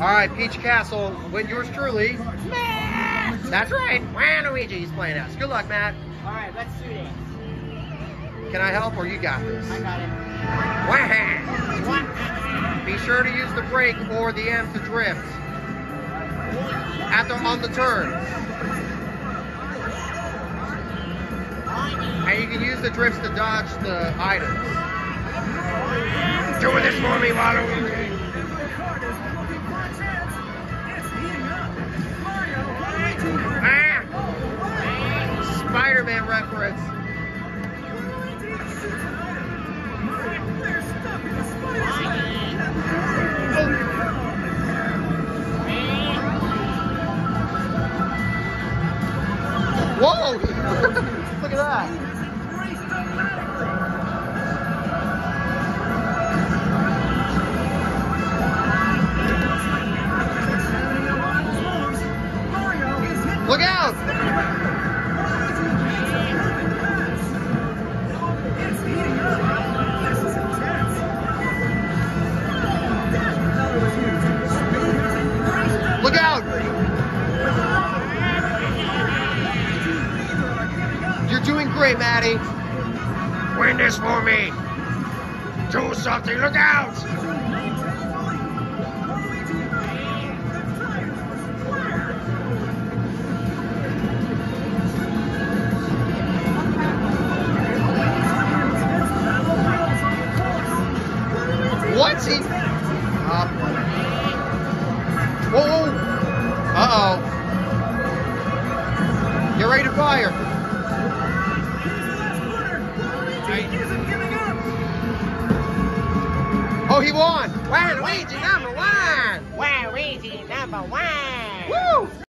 All right, Peach Castle, win yours truly. Matt! That's right. Waluigi's playing us. Good luck, Matt. All right, let's do this. Can I help or you got this? I got it. Wah! Be sure to use the brake or the M to drift. At the on the turn. And you can use the drifts to dodge the items. Doing this for me, Waluigi. Whoa! Look at that. Look out! Look out! You're doing great, Maddie. Win this for me. Do something. Look out! What's he? Uh, whoa. Uh-oh. Get ready to fire. He won. Waluigi number one. Wow, easy number one. Woo!